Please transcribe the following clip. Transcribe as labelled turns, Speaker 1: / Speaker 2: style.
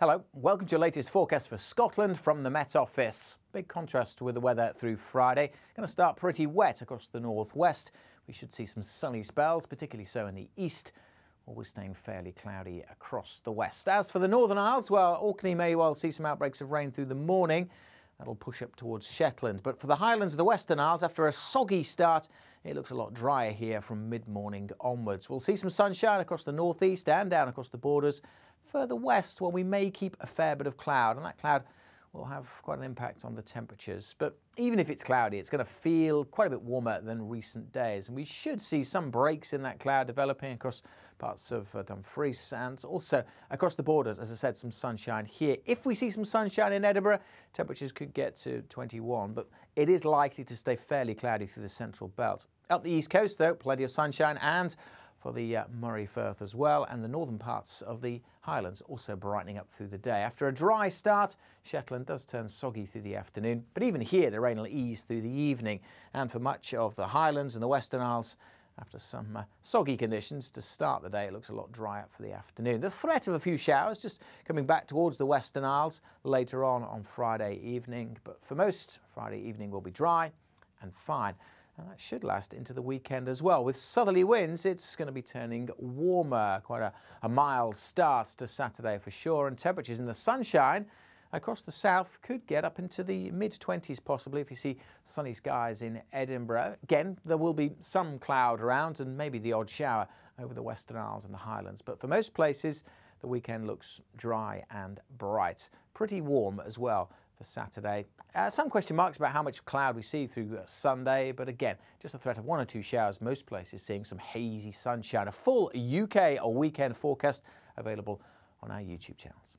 Speaker 1: Hello, welcome to your latest forecast for Scotland from the Met Office. Big contrast with the weather through Friday. Going to start pretty wet across the northwest. We should see some sunny spells, particularly so in the east. Always staying fairly cloudy across the west. As for the Northern Isles, well, Orkney may well see some outbreaks of rain through the morning. That'll push up towards Shetland. But for the highlands of the Western Isles, after a soggy start, it looks a lot drier here from mid-morning onwards. We'll see some sunshine across the northeast and down across the borders. Further west, well, we may keep a fair bit of cloud, and that cloud will have quite an impact on the temperatures. But even if it's cloudy, it's going to feel quite a bit warmer than recent days. And we should see some breaks in that cloud developing across parts of uh, Dumfries and also across the borders. As I said, some sunshine here. If we see some sunshine in Edinburgh, temperatures could get to 21, but it is likely to stay fairly cloudy through the central belt. Up the east coast, though, plenty of sunshine and for the uh, Moray Firth as well, and the northern parts of the Highlands also brightening up through the day. After a dry start, Shetland does turn soggy through the afternoon, but even here the rain will ease through the evening. And for much of the Highlands and the Western Isles, after some uh, soggy conditions to start the day, it looks a lot drier for the afternoon. The threat of a few showers just coming back towards the Western Isles later on on Friday evening, but for most, Friday evening will be dry and fine. And that should last into the weekend as well. With southerly winds, it's going to be turning warmer. Quite a, a mild start to Saturday for sure. And temperatures in the sunshine across the south could get up into the mid-20s possibly if you see sunny skies in Edinburgh. Again, there will be some cloud around and maybe the odd shower over the Western Isles and the Highlands. But for most places, the weekend looks dry and bright. Pretty warm as well for Saturday. Uh, some question marks about how much cloud we see through uh, Sunday, but again, just a threat of one or two showers. Most places seeing some hazy sunshine. A full UK or weekend forecast available on our YouTube channels.